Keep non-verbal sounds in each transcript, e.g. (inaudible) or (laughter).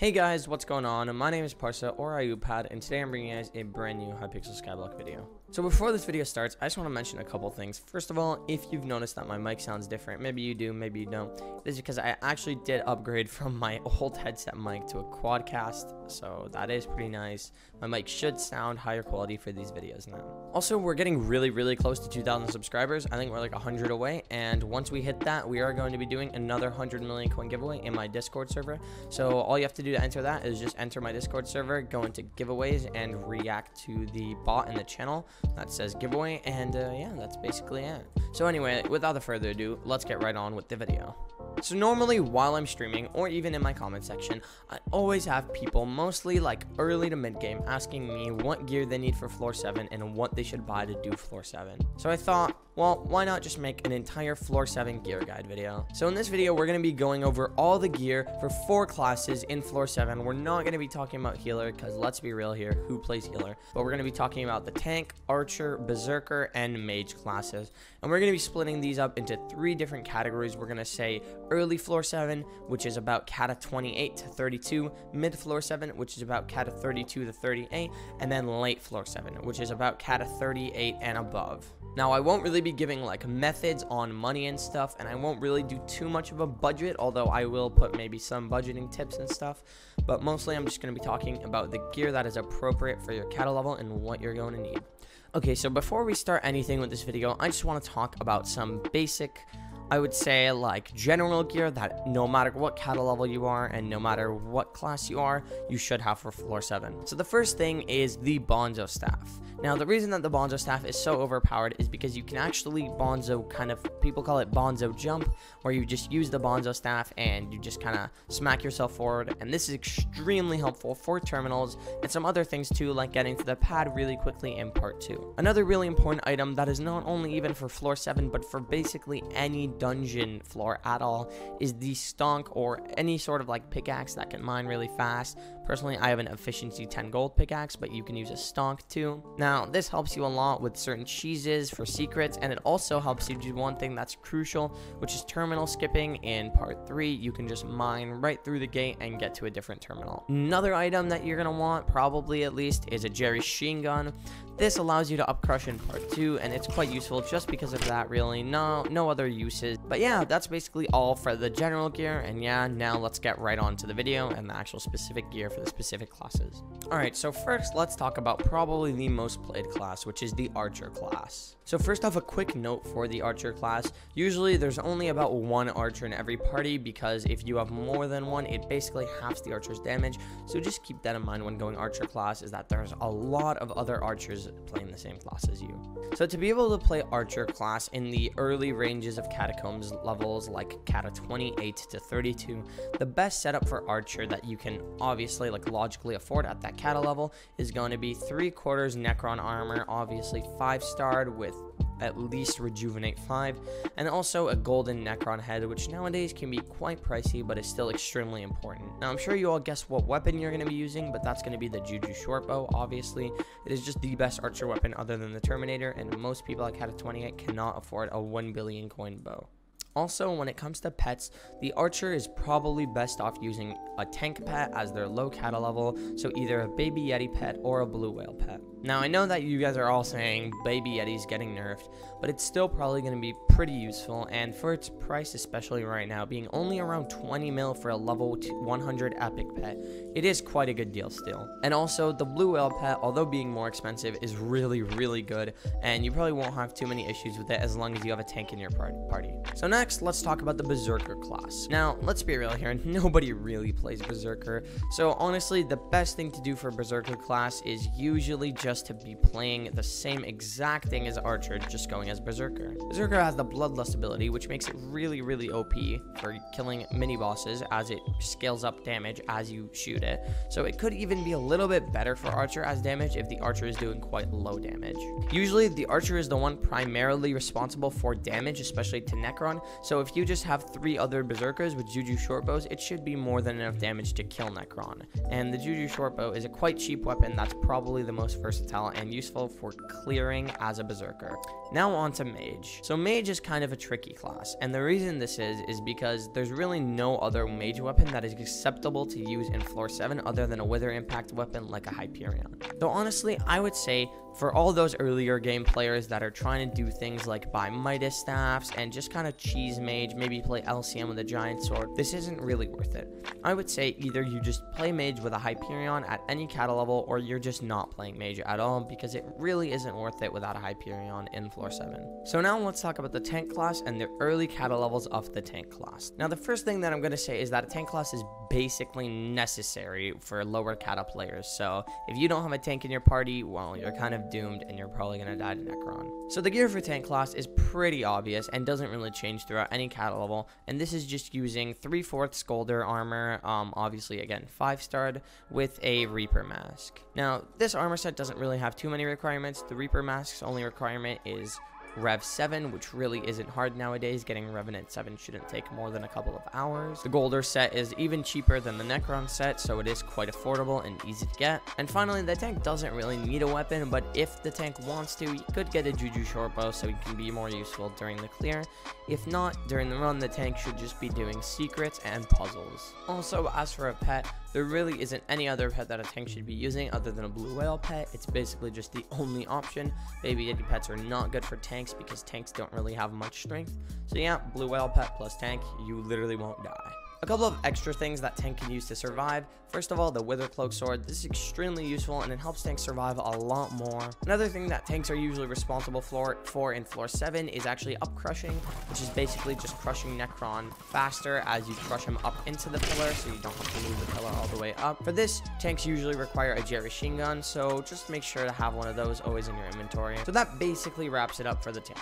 Hey guys, what's going on? My name is Parsa or Ayupad, and today I'm bringing you guys a brand new Hypixel Skyblock video. So before this video starts, I just want to mention a couple things. First of all, if you've noticed that my mic sounds different, maybe you do, maybe you don't. It is because I actually did upgrade (laughs) from my old headset mic to a quadcast, so that is pretty nice. My mic should sound higher quality for these videos now. Also, we're getting really, really close to 2,000 subscribers. I think we're like 100 away, and once we hit that, we are going to be doing another 100 million coin giveaway in my Discord server. So all you have to do to enter that is just enter my Discord server, go into giveaways, and react to the bot in the channel that says giveaway and uh, yeah that's basically it so anyway without further ado let's get right on with the video so normally while I'm streaming or even in my comment section, I always have people, mostly like early to mid game, asking me what gear they need for floor 7 and what they should buy to do floor 7. So I thought, well, why not just make an entire floor 7 gear guide video? So in this video, we're going to be going over all the gear for four classes in floor 7. We're not going to be talking about healer because let's be real here, who plays healer? But we're going to be talking about the tank, archer, berserker, and mage classes. And we're going to be splitting these up into three different categories. We're going to say early floor 7, which is about kata 28 to 32, mid floor 7, which is about kata 32 to 38, and then late floor 7, which is about kata 38 and above. Now, I won't really be giving like methods on money and stuff, and I won't really do too much of a budget, although I will put maybe some budgeting tips and stuff. But mostly, I'm just going to be talking about the gear that is appropriate for your kata level and what you're going to need. Okay, so before we start anything with this video, I just want to talk about some basic I would say like general gear that no matter what kata level you are and no matter what class you are, you should have for floor 7. So the first thing is the Bonzo staff. Now the reason that the Bonzo staff is so overpowered is because you can actually Bonzo kind of, people call it Bonzo jump, where you just use the Bonzo staff and you just kind of smack yourself forward. And this is extremely helpful for terminals and some other things too, like getting to the pad really quickly in part 2. Another really important item that is not only even for floor 7, but for basically any dungeon floor at all is the stonk or any sort of like pickaxe that can mine really fast. Personally, I have an efficiency 10 gold pickaxe, but you can use a stonk too. Now, this helps you a lot with certain cheeses for secrets, and it also helps you do one thing that's crucial, which is terminal skipping. In part 3, you can just mine right through the gate and get to a different terminal. Another item that you're going to want, probably at least, is a Jerry-chine gun. This allows you to up crush in part 2, and it's quite useful just because of that, really. No, no other uses. But yeah, that's basically all for the general gear, and yeah, now let's get right on to the video and the actual specific gear for the specific classes. Alright, so first, let's talk about probably the most played class, which is the Archer class. So first off, a quick note for the Archer class. Usually, there's only about one Archer in every party, because if you have more than one, it basically halves the Archer's damage, so just keep that in mind when going Archer class, is that there's a lot of other Archers playing the same class as you. So to be able to play Archer class in the early ranges of Catacombs levels like Kata 28 to 32, the best setup for Archer that you can obviously like logically afford at that Kata level is going to be 3 quarters Necron armor, obviously 5 starred with at least Rejuvenate 5, and also a golden Necron head, which nowadays can be quite pricey, but is still extremely important. Now, I'm sure you all guess what weapon you're going to be using, but that's going to be the Juju Shortbow, obviously. It is just the best archer weapon other than the Terminator, and most people at Kata 28 cannot afford a 1 billion coin bow. Also, when it comes to pets, the archer is probably best off using a tank pet as their low kata level, so either a baby yeti pet or a blue whale pet. Now, I know that you guys are all saying Baby Yeti's getting nerfed, but it's still probably going to be pretty useful, and for its price, especially right now, being only around 20 mil for a level 100 epic pet, it is quite a good deal still. And also, the Blue Whale pet, although being more expensive, is really, really good, and you probably won't have too many issues with it as long as you have a tank in your party. So next, let's talk about the Berserker class. Now, let's be real here, (laughs) nobody really plays Berserker, so honestly, the best thing to do for Berserker class is usually just just to be playing the same exact thing as Archer, just going as Berserker. Berserker has the Bloodlust ability, which makes it really, really OP for killing mini bosses as it scales up damage as you shoot it. So it could even be a little bit better for Archer as damage if the Archer is doing quite low damage. Usually, the Archer is the one primarily responsible for damage, especially to Necron. So if you just have three other Berserkers with Juju Shortbows, it should be more than enough damage to kill Necron. And the Juju Shortbow is a quite cheap weapon that's probably the most versatile versatile and useful for clearing as a berserker. Now on to mage. So mage is kind of a tricky class, and the reason this is is because there's really no other mage weapon that is acceptable to use in floor 7 other than a wither impact weapon like a Hyperion. Though honestly, I would say for all those earlier game players that are trying to do things like buy Midas staffs and just kind of cheese mage, maybe play LCM with a giant sword, this isn't really worth it. I would say either you just play mage with a Hyperion at any kata level or you're just not playing mage at all because it really isn't worth it without a Hyperion in floor 7. So now let's talk about the tank class and the early kata levels of the tank class. Now the first thing that I'm going to say is that a tank class is basically necessary for lower kata players. So if you don't have a tank in your party, well, you're kind of doomed and you're probably going to die to Necron. So the gear for tank class is pretty obvious and doesn't really change throughout any kata level. And this is just using 3 fourths Goldor armor, um, obviously again 5 starred, with a Reaper mask. Now this armor set doesn't really have too many requirements. The Reaper mask's only requirement is Rev 7, which really isn't hard nowadays. Getting Revenant 7 shouldn't take more than a couple of hours. The Goldor set is even cheaper than the Necron set, so it is quite affordable and easy to get. And finally, the tank doesn't really need a weapon, but if the tank wants to, you could get a Juju Shortbow so it can be more useful during the clear. If not, during the run, the tank should just be doing secrets and puzzles. Also, as for a pet, there really isn't any other pet that a tank should be using other than a blue whale pet. It's basically just the only option. Baby Yeti pets are not good for tanks because tanks don't really have much strength. So yeah, blue whale pet plus tank, you literally won't die. A couple of extra things that tank can use to survive. First of all, the Wither Cloak Sword. This is extremely useful and it helps tanks survive a lot more. Another thing that tanks are usually responsible for, for in floor 7 is actually up crushing, which is basically just crushing Necron faster as you crush him up into the pillar so you don't have to move the pillar all the way up. For this, tanks usually require a Jerry Machine Gun, so just make sure to have one of those always in your inventory. So that basically wraps it up for the tank.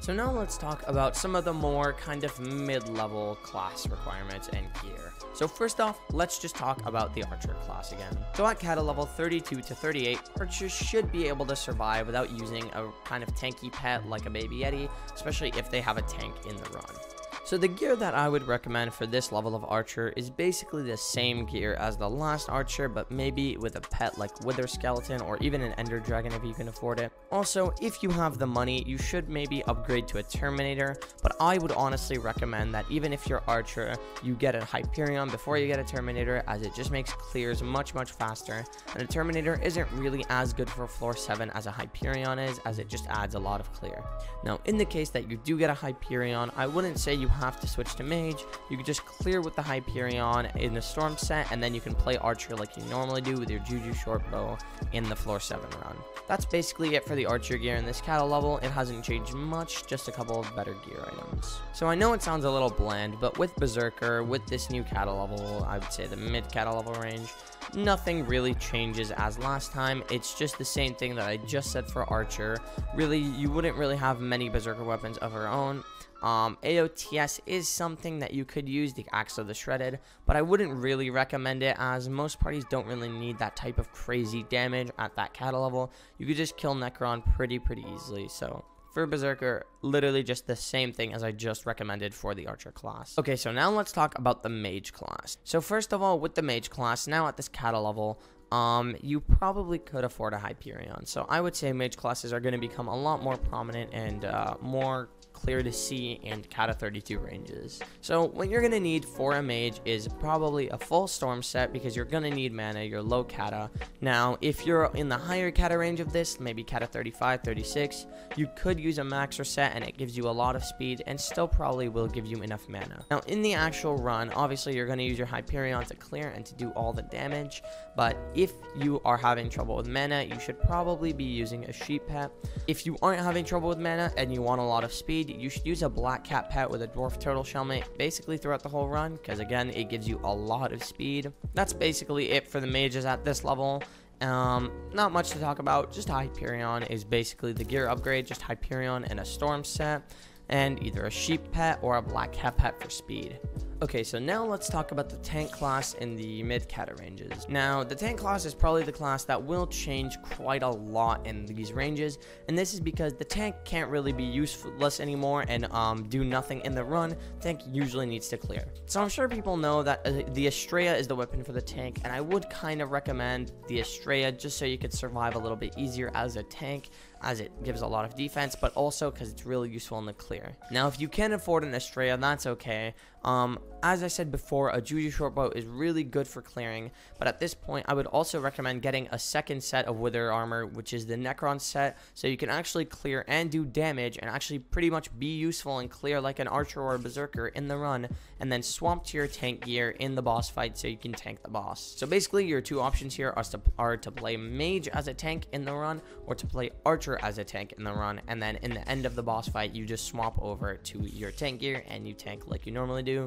So now let's talk about some of the more kind of mid-level class requirements and gear. So first off, let's just talk about the Archer class again. So at Cata level 32 to 38, Archers should be able to survive without using a kind of tanky pet like a Baby Yeti, especially if they have a tank in the run. So the gear that I would recommend for this level of archer is basically the same gear as the last archer, but maybe with a pet like Wither Skeleton or even an Ender Dragon if you can afford it. Also, if you have the money, you should maybe upgrade to a Terminator, but I would honestly recommend that even if you're archer, you get a Hyperion before you get a Terminator as it just makes clears much, much faster. And a Terminator isn't really as good for floor 7 as a Hyperion is, as it just adds a lot of clear. Now, in the case that you do get a Hyperion, I wouldn't say you have to switch to mage. You can just clear with the Hyperion in the storm set, and then you can play archer like you normally do with your Juju short bow in the floor 7 run. That's basically it for the archer gear in this kata level. It hasn't changed much, just a couple of better gear items. So I know it sounds a little bland, but with Berserker, with this new kata level, I would say the mid kata level range, nothing really changes as last time. It's just the same thing that I just said for Archer. Really, you wouldn't really have many Berserker weapons of her own. Um, AOTS is something that you could use, the Axe of the Shredded, but I wouldn't really recommend it as most parties don't really need that type of crazy damage at that kata level. You could just kill Necron pretty, pretty easily, so for Berserker, literally just the same thing as I just recommended for the Archer class. Okay, so now let's talk about the Mage class. So first of all, with the Mage class, now at this kata level, um, you probably could afford a Hyperion. So I would say Mage classes are going to become a lot more prominent and uh, more clear to see, and Kata 32 ranges. So what you're going to need for a mage is probably a full storm set because you're going to need mana, your low Kata. Now, if you're in the higher Kata range of this, maybe Kata 35, 36, you could use a Maxor set and it gives you a lot of speed and still probably will give you enough mana. Now, in the actual run, obviously you're going to use your Hyperion to clear and to do all the damage, but if you are having trouble with mana, you should probably be using a sheep pet. If you aren't having trouble with mana and you want a lot of speed, you should use a black cat pet with a dwarf turtle shell Shelmet basically throughout the whole run because again it gives you a lot of speed. That's basically it for the mages at this level. Um, not much to talk about just hyperion is basically the gear upgrade just hyperion and a storm set and either a sheep pet or a black cat pet for speed Okay, so now let's talk about the tank class in the mid cata ranges. Now, the tank class is probably the class that will change quite a lot in these ranges, and this is because the tank can't really be useless anymore and um, do nothing in the run. Tank usually needs to clear. So I'm sure people know that uh, the Astraea is the weapon for the tank, and I would kind of recommend the Astraea just so you could survive a little bit easier as a tank as it gives a lot of defense, but also because it's really useful in the clear. Now, if you can't afford an Astraea, that's okay. Um, as I said before, a Juju Shortbow is really good for clearing, but at this point, I would also recommend getting a second set of Wither Armor, which is the Necron set, so you can actually clear and do damage, and actually pretty much be useful and clear like an Archer or a Berserker in the run, and then swap to your tank gear in the boss fight so you can tank the boss. So basically, your two options here are to, are to play Mage as a tank in the run, or to play Archer as a tank in the run, and then in the end of the boss fight, you just swap over to your tank gear and you tank like you normally do.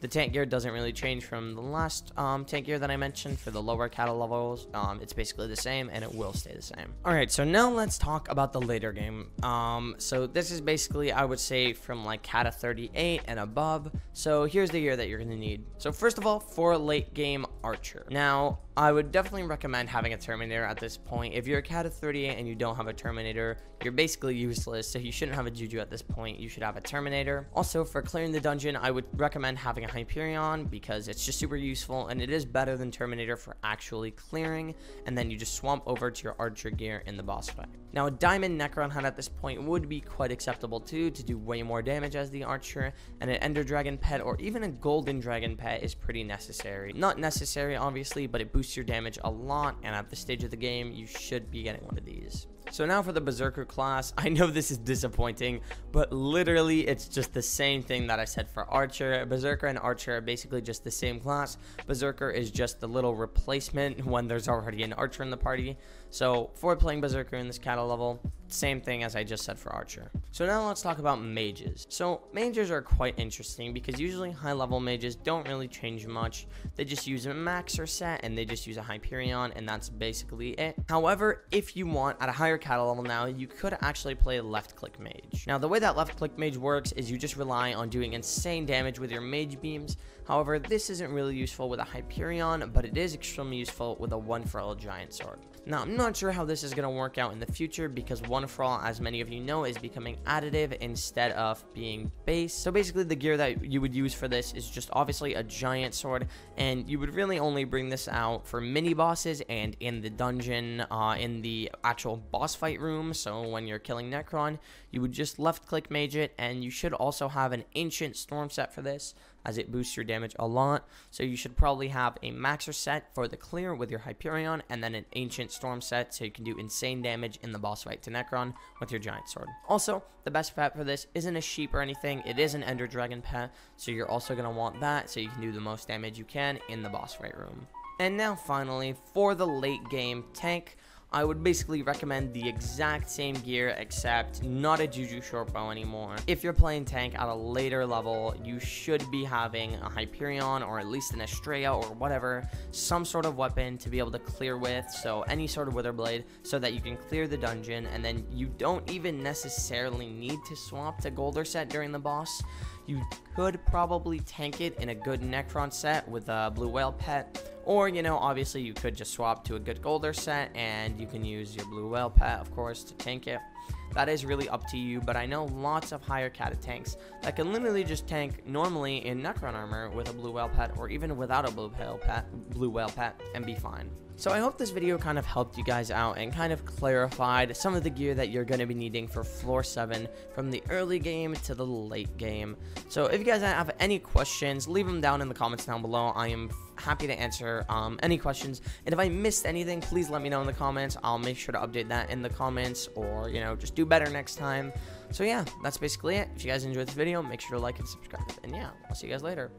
The tank gear doesn't really change from the last um, tank gear that I mentioned for the lower cata levels. Um, it's basically the same and it will stay the same. Alright, so now let's talk about the later game. Um, so this is basically, I would say, from like cata 38 and above. So here's the gear that you're going to need. So first of all, for late game Archer. Now, I would definitely recommend having a Terminator at this point. If you're a Cat of 38 and you don't have a Terminator, you're basically useless, so you shouldn't have a Juju at this point. You should have a Terminator. Also, for clearing the dungeon, I would recommend having a Hyperion because it's just super useful and it is better than Terminator for actually clearing, and then you just swamp over to your Archer gear in the boss fight. Now, a Diamond Necron Hunt at this point would be quite acceptable too to do way more damage as the Archer, and an Ender Dragon Pet or even a Golden Dragon Pet is pretty necessary. Not necessary, obviously, but it boosts boosts your damage a lot, and at this stage of the game, you should be getting one of these. So now for the Berserker class, I know this is disappointing, but literally it's just the same thing that I said for Archer. Berserker and Archer are basically just the same class. Berserker is just the little replacement when there's already an Archer in the party. So for playing Berserker in this cata level, same thing as I just said for Archer. So now let's talk about mages. So mages are quite interesting because usually high level mages don't really change much. They just use a Maxor set and they just use a Hyperion and that's basically it. However, if you want at a higher cata level now, you could actually play left click mage. Now the way that left click mage works is you just rely on doing insane damage with your mage beams. However, this isn't really useful with a Hyperion, but it is extremely useful with a one for all giant sword. Now, I'm not sure how this is going to work out in the future because One For All, as many of you know, is becoming additive instead of being base. So basically, the gear that you would use for this is just obviously a giant sword, and you would really only bring this out for mini bosses and in the dungeon, uh, in the actual boss fight room. So when you're killing Necron, you would just left click mage it, and you should also have an ancient storm set for this as it boosts your damage a lot. So you should probably have a Maxor set for the clear with your Hyperion and then an ancient storm set so you can do insane damage in the boss fight to Necron with your giant sword. Also, the best pet for this isn't a sheep or anything, it is an ender dragon pet, so you're also going to want that so you can do the most damage you can in the boss fight room. And now finally, for the late game tank, I would basically recommend the exact same gear except not a Juju short bow anymore. If you're playing tank at a later level, you should be having a Hyperion or at least an Astraea or whatever, some sort of weapon to be able to clear with, so any sort of Wither Blade, so that you can clear the dungeon and then you don't even necessarily need to swap to Goldor set during the boss. You could probably tank it in a good Necron set with a Blue Whale pet or, you know, obviously you could just swap to a good Goldor set and you can use your Blue Whale pet, of course, to tank it. That is really up to you, but I know lots of higher cata tanks that can literally just tank normally in Necron armor with a Blue Whale pet or even without a Blue Whale pet, Blue Whale pet and be fine. So I hope this video kind of helped you guys out and kind of clarified some of the gear that you're going to be needing for floor 7 from the early game to the late game. So if you guys have any questions, leave them down in the comments down below. I am happy to answer um, any questions. And if I missed anything, please let me know in the comments. I'll make sure to update that in the comments or, you know, just do better next time. So yeah, that's basically it. If you guys enjoyed this video, make sure to like and subscribe. And yeah, I'll see you guys later.